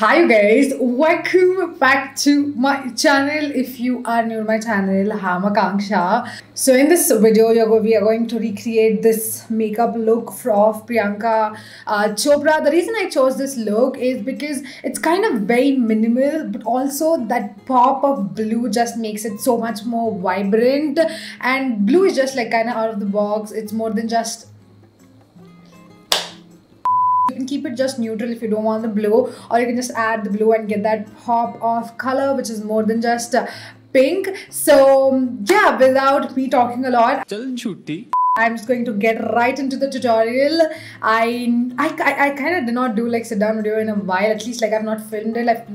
Hi guys, welcome back to my channel. If you are new to my channel, I'm Akanksha. So in this video, go- we are going to recreate this makeup look of Priyanka uh, Chopra. The reason I chose this look is because it's kind of very minimal, but also that pop of blue just makes it so much more vibrant. And blue is just like kind of out of the box. It's more than just you can keep it just neutral if you don't want the blue or you can just add the blue and get that pop of color which is more than just uh, pink. So yeah, without me talking a lot. Chal I'm just going to get right into the tutorial. I I, I, kind of did not do like sit down video in a while. At least like I've not filmed it. I've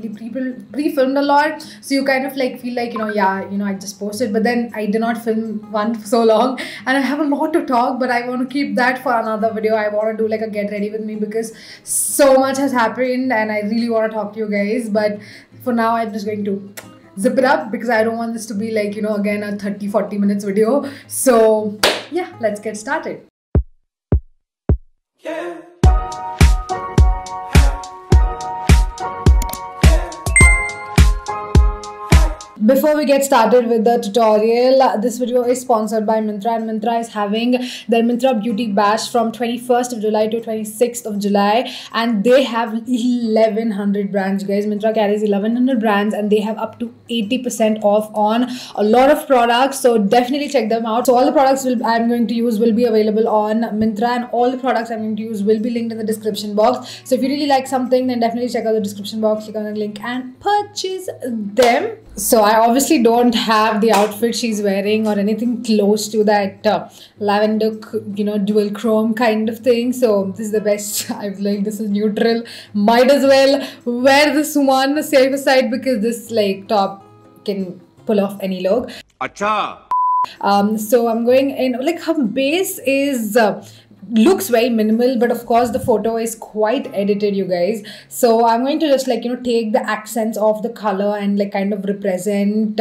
pre filmed a lot, so you kind of like feel like you know yeah you know I just posted, but then I did not film one for so long, and I have a lot to talk. But I want to keep that for another video. I want to do like a get ready with me because so much has happened, and I really want to talk to you guys. But for now, I'm just going to zip it up because I don't want this to be like, you know, again a 30 40 minutes video. So, yeah, let's get started. Before we get started with the tutorial, uh, this video is sponsored by Myntra and Myntra is having their Myntra Beauty Bash from 21st of July to 26th of July and they have 1100 brands guys. Myntra carries 1100 brands and they have up to 80% off on a lot of products so definitely check them out. So all the products will, I'm going to use will be available on Myntra and all the products I'm going to use will be linked in the description box. So if you really like something then definitely check out the description box, click on the link and purchase them so I obviously don't have the outfit she's wearing or anything close to that uh, lavender, you know, dual chrome kind of thing. So this is the best. I'm like, this is neutral. Might as well wear this one the aside side because this like top can pull off any look. Acha. Um, so I'm going in like her base is. Uh, looks very minimal, but of course the photo is quite edited, you guys. So I'm going to just like you know take the accents of the color and like kind of represent,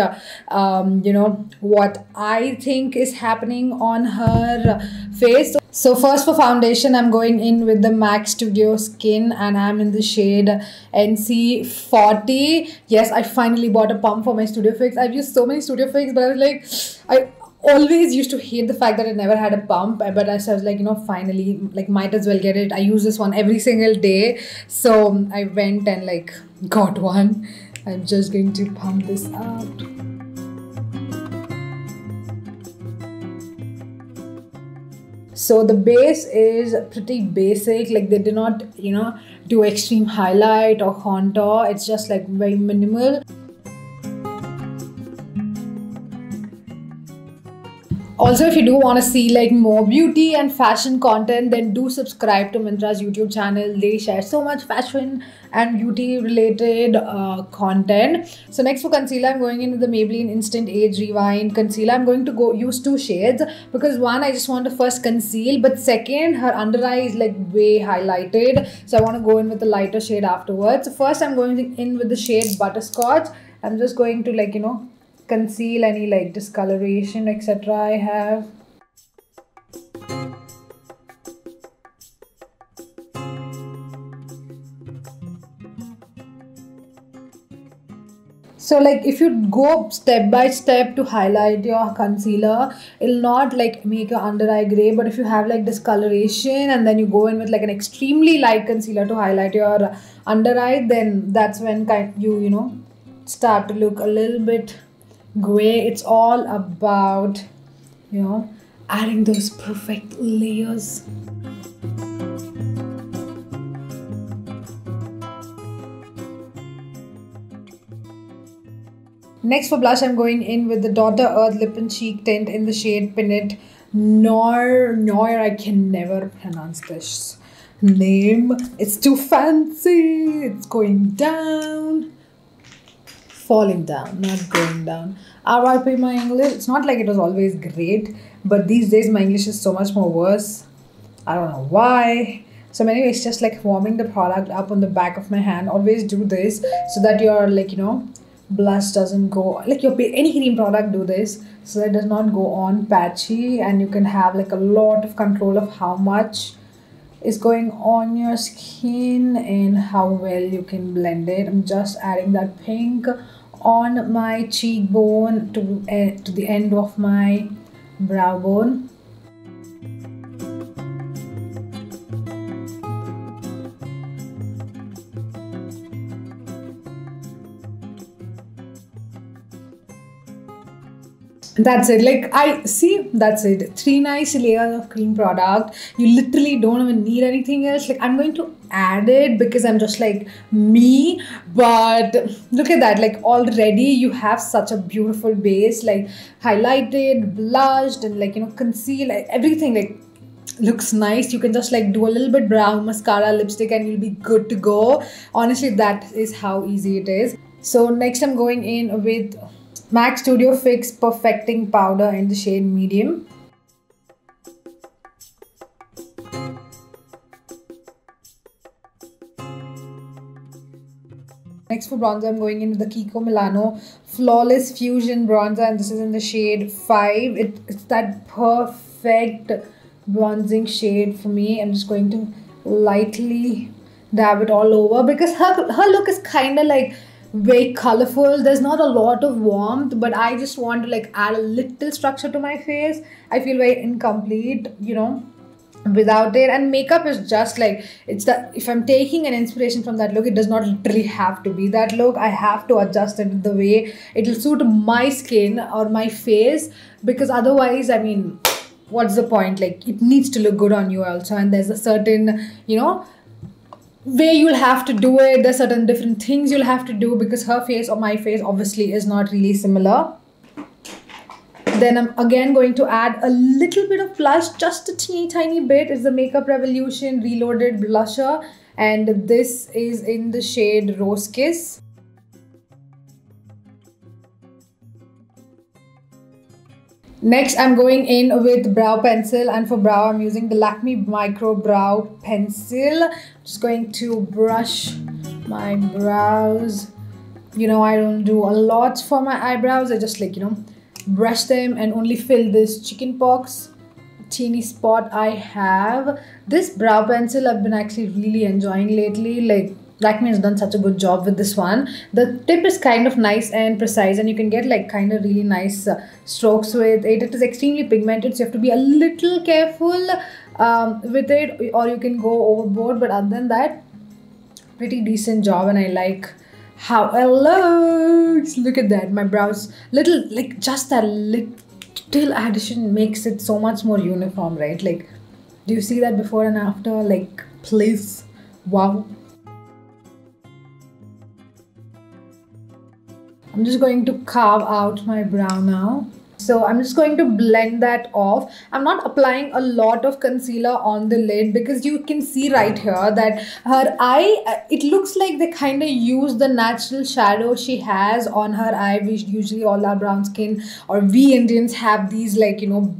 um, you know what I think is happening on her face. So first for foundation, I'm going in with the MAC Studio Skin and I'm in the shade NC40. Yes, I finally bought a pump for my Studio Fix. I've used so many Studio Fix, but I was like, I always used to hate the fact that I never had a pump. But I was like, you know, finally, like, might as well get it. I use this one every single day. So I went and like got one. I'm just going to pump this out. so the base is pretty basic like they did not you know do extreme highlight or contour it's just like very minimal also if you do want to see like more beauty and fashion content then do subscribe to Myntra's youtube channel. They share so much fashion and beauty related uh, content. So next for concealer i'm going in the maybelline instant age rewind concealer. I'm going to go use two shades because one i just want to first conceal but second her under eye is like way highlighted. So i want to go in with a lighter shade afterwards. So first i'm going in with the shade butterscotch. I'm just going to like you know conceal any like discoloration etc i have. So like if you go step by step to highlight your concealer it'll not like make your under eye gray but if you have like discoloration and then you go in with like an extremely light concealer to highlight your under eye then that's when kind you you know start to look a little bit gray. It's all about you know adding those perfect layers. Next for blush i'm going in with the daughter earth lip and cheek tint in the shade pinnet nor nor i can never pronounce this name. It's too fancy. It's going down falling down, not going down. RIP my English. It's not like it was always great, but these days my English is so much more worse. I don't know why. So anyway, it's just like warming the product up on the back of my hand. Always do this so that your like you know blush doesn't go like your any cream product do this so that it does not go on patchy and you can have like a lot of control of how much is going on your skin and how well you can blend it i'm just adding that pink on my cheekbone to, uh, to the end of my brow bone that's it. Like i see that's it. Three nice layers of cream product. You literally don't even need anything else. Like i'm going to add it because i'm just like me. But look at that. Like already you have such a beautiful base like highlighted blushed and like you know conceal like, everything like looks nice. You can just like do a little bit brown mascara lipstick and you'll be good to go. Honestly that is how easy it is. So next i'm going in with MAC Studio Fix Perfecting Powder in the shade Medium. Next for bronzer, I'm going in the Kiko Milano Flawless Fusion Bronzer and this is in the shade 5. It, it's that perfect bronzing shade for me. I'm just going to lightly dab it all over because her, her look is kind of like very colorful. There's not a lot of warmth but i just want to like add a little structure to my face. I feel very incomplete you know without it. And makeup is just like it's that if i'm taking an inspiration from that look it does not literally have to be that look. I have to adjust it the way it'll suit my skin or my face. Because otherwise i mean what's the point? Like it needs to look good on you also. And there's a certain you know way you'll have to do it there's certain different things you'll have to do because her face or my face obviously is not really similar. Then I'm again going to add a little bit of blush just a teeny tiny bit. It's the Makeup Revolution Reloaded Blusher. And this is in the shade Rose Kiss Next, I'm going in with brow pencil and for brow, I'm using the Lakme Micro Brow Pencil. Just going to brush my brows. You know, I don't do a lot for my eyebrows. I just like, you know, brush them and only fill this chicken pox teeny spot I have. This brow pencil I've been actually really enjoying lately. Like Lakme has done such a good job with this one. The tip is kind of nice and precise and you can get like kind of really nice uh, strokes with it. It is extremely pigmented so you have to be a little careful um, with it or you can go overboard but other than that pretty decent job and I like how it looks. Look at that. My brows little like just that little addition makes it so much more uniform right like do you see that before and after like please wow I'm just going to carve out my brow now. So I'm just going to blend that off. I'm not applying a lot of concealer on the lid because you can see right here that her eye, uh, it looks like they kind of use the natural shadow she has on her eye, which usually all our brown skin or we Indians have these like, you know,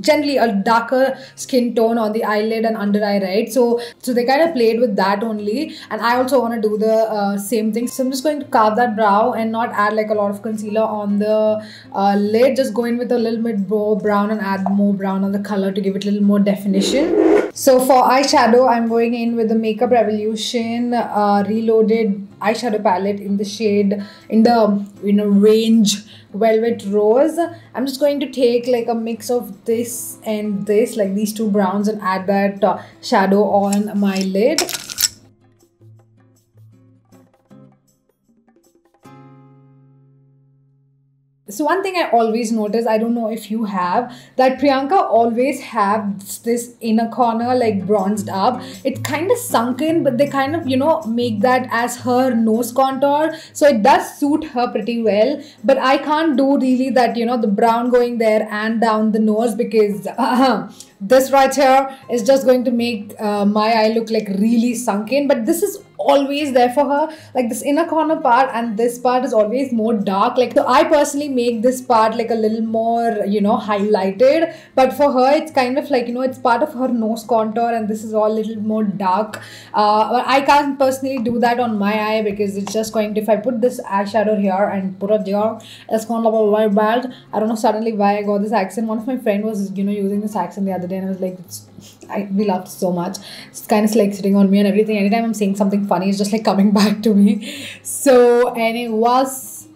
generally a darker skin tone on the eyelid and under eye right? So so they kind of played with that only. And i also want to do the uh, same thing. So i'm just going to carve that brow and not add like a lot of concealer on the uh, lid. Just go in with a little bit more brown and add more brown on the color to give it a little more definition. So for eyeshadow i'm going in with the makeup revolution uh, reloaded eyeshadow palette in the shade in the you know range velvet rose. I'm just going to take like a mix of this and this like these two browns and add that uh, shadow on my lid so one thing i always notice i don't know if you have that priyanka always have this inner corner like bronzed up. It's kind of sunken but they kind of you know make that as her nose contour. So it does suit her pretty well. But i can't do really that you know the brown going there and down the nose because uh, this right here is just going to make uh, my eye look like really sunken. But this is always there for her like this inner corner part and this part is always more dark. Like so i personally make this part like a little more you know highlighted. But for her it's kind of like you know it's part of her nose contour and this is all a little more dark. Uh, but i can't personally do that on my eye because it's just going to if i put this eyeshadow here and put it there it's going to look very bad. I don't know suddenly why i got this accent. One of my friend was you know using this accent the other day and I was like, I, we laughed so much. It's kind of like sitting on me and everything. Anytime I'm saying something funny, it's just like coming back to me. So, and it was.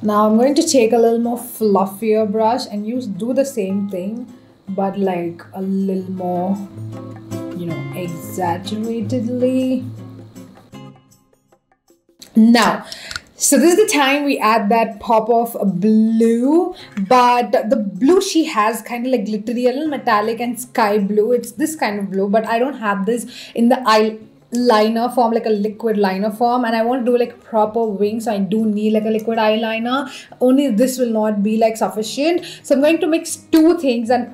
Now I'm going to take a little more fluffier brush and use do the same thing, but like a little more, you know, exaggeratedly. Now, so this is the time we add that pop of blue, but the blue she has kind of like glittery, a little metallic and sky blue. It's this kind of blue, but I don't have this in the eyeliner form, like a liquid liner form, and I want to do like proper wings. So I do need like a liquid eyeliner. Only this will not be like sufficient. So I'm going to mix two things and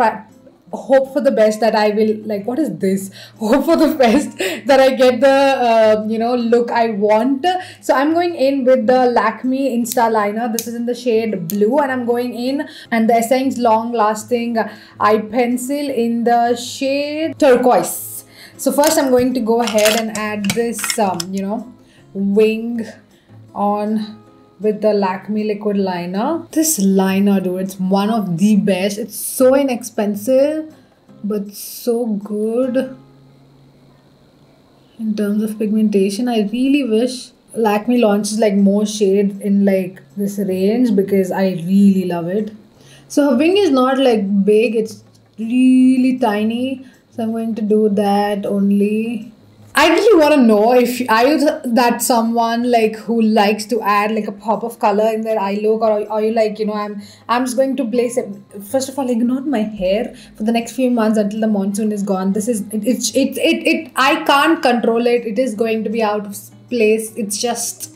hope for the best that I will like what is this? Hope for the best that I get the uh, you know look I want. So I'm going in with the Lakme Insta liner. This is in the shade blue and I'm going in and the Essence long lasting eye pencil in the shade turquoise. So first I'm going to go ahead and add this um, you know wing on with the Lakme liquid liner. This liner, dude, it's one of the best. It's so inexpensive, but so good in terms of pigmentation. I really wish Lakme launches like more shades in like this range because I really love it. So her wing is not like big, it's really tiny. So I'm going to do that only I really want to know if are you that someone like who likes to add like a pop of color in their eye look, or are you like you know I'm I'm just going to place it. First of all, ignore my hair for the next few months until the monsoon is gone. This is it it it it, it I can't control it. It is going to be out of place. It's just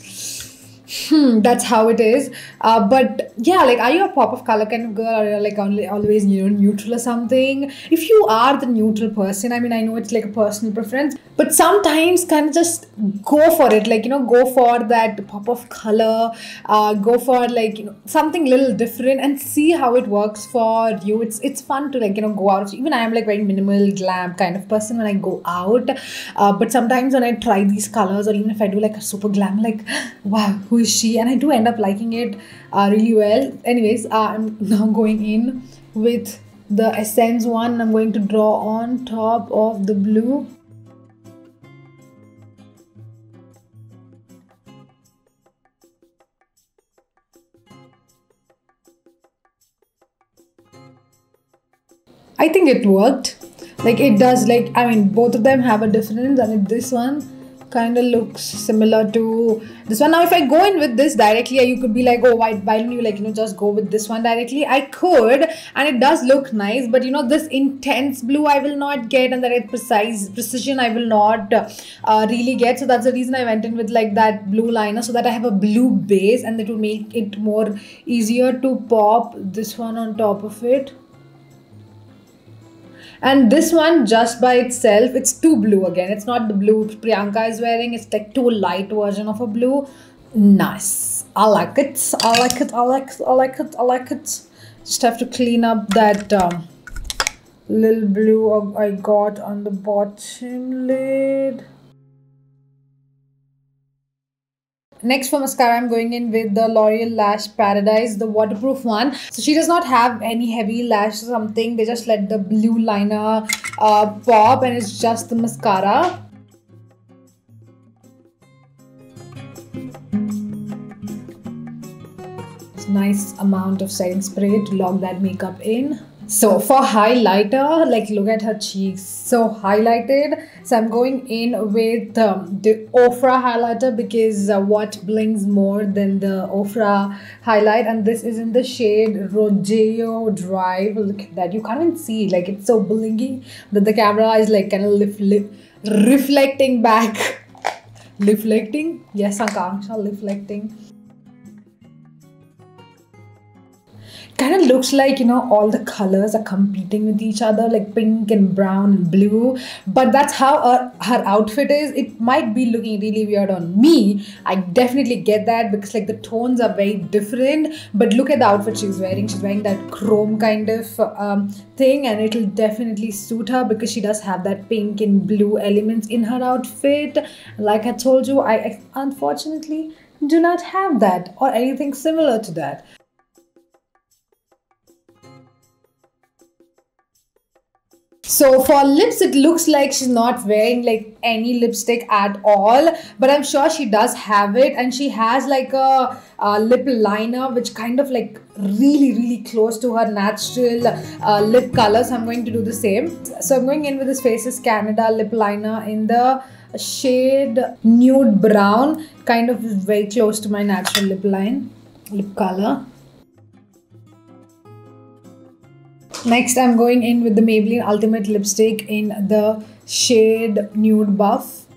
hmm, that's how it is. Uh, but yeah, like, are you a pop of color kind of girl, or like only always you know neutral or something? If you are the neutral person, I mean, I know it's like a personal preference, but sometimes kind of just go for it. Like you know, go for that pop of color. Uh, go for like you know something little different and see how it works for you. It's it's fun to like you know go out. Even I am like very minimal glam kind of person when I go out. Uh, but sometimes when I try these colors, or even if I do like a super glam, like wow, who she? And i do end up liking it uh, really well. Anyways uh, i'm now going in with the essence one. I'm going to draw on top of the blue. I think it worked. Like it does like I mean both of them have a difference and this one kind of looks similar to this one. Now if i go in with this directly you could be like oh why, why don't you like you know just go with this one directly? I could and it does look nice but you know this intense blue i will not get and that precise precision i will not uh, really get. So that's the reason i went in with like that blue liner so that i have a blue base and it will make it more easier to pop this one on top of it and this one just by itself it's too blue again. It's not the blue priyanka is wearing. It's like too light version of a blue. Nice. I like it. I like it. I like it i like it. I like it. Just have to clean up that um, little blue i got on the bottom lid Next for mascara, I'm going in with the L'Oreal Lash Paradise, the waterproof one. So she does not have any heavy lash or something. They just let the blue liner uh, pop and it's just the mascara. nice amount of setting spray to lock that makeup in. So for highlighter, like look at her cheeks, so highlighted. So I'm going in with um, the Ofra highlighter because uh, what blings more than the Ofra highlight, and this is in the shade Rodeo Drive. Look at that, you can't even see, like it's so blingy that the camera is like kind of lift, lift, reflecting back. reflecting? Yes, Akanksha, reflecting kind of looks like you know all the colors are competing with each other like pink and brown and blue. But that's how her, her outfit is. It might be looking really weird on me. I definitely get that because like the tones are very different. But look at the outfit she's wearing. She's wearing that chrome kind of um, thing and it'll definitely suit her because she does have that pink and blue elements in her outfit. Like i told you i, I unfortunately do not have that or anything similar to that. So for lips, it looks like she's not wearing like any lipstick at all, but I'm sure she does have it, and she has like a, a lip liner which kind of like really really close to her natural uh, lip color. So I'm going to do the same. So I'm going in with this Faces Canada lip liner in the shade nude brown, kind of very close to my natural lip line, lip color. Next, I'm going in with the Maybelline Ultimate Lipstick in the shade Nude Buff.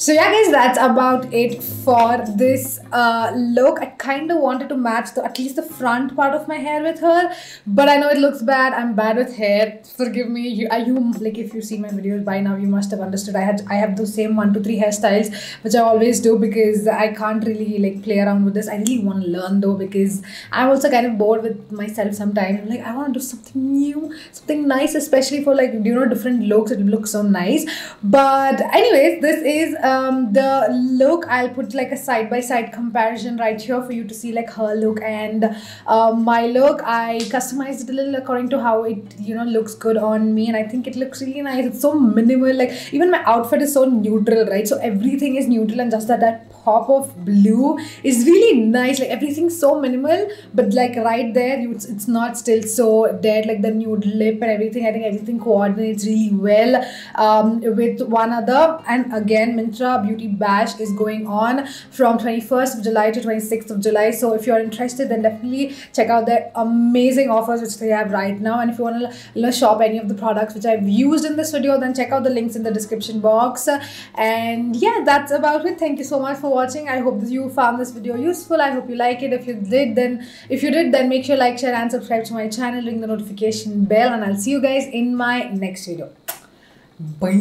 So yeah guys, that's about it for this uh, look. I kind of wanted to match the, at least the front part of my hair with her, but I know it looks bad. I'm bad with hair. Forgive me. You, you like if you see my videos by now, you must have understood. I had I have those same one two three hairstyles, which I always do because I can't really like play around with this. I really want to learn though because I'm also kind of bored with myself sometimes. like I want to do something new, something nice, especially for like you know different looks. It looks so nice. But anyways, this is um, the look I'll put like a side by side comparison right here for you to see like her look and uh, my look. I customized it a little according to how it you know looks good on me and I think it looks really nice. It's so minimal like even my outfit is so neutral right? So everything is neutral and just that that pop of blue is really nice like everything's so minimal but like right there you, it's, it's not still so dead like the nude lip and everything I think everything coordinates really well um, with one another and again Myntra Beauty Bash is going on from 21st of July to 26th of July. So if you're interested then definitely check out their amazing offers which they have right now. And if you want to shop any of the products which I've used in this video then check out the links in the description box. And yeah that's about it. Thank you so much for watching watching. I hope you found this video useful. I hope you like it. If you did then if you did then make sure like share and subscribe to my channel. Ring the notification bell and i'll see you guys in my next video. Bye.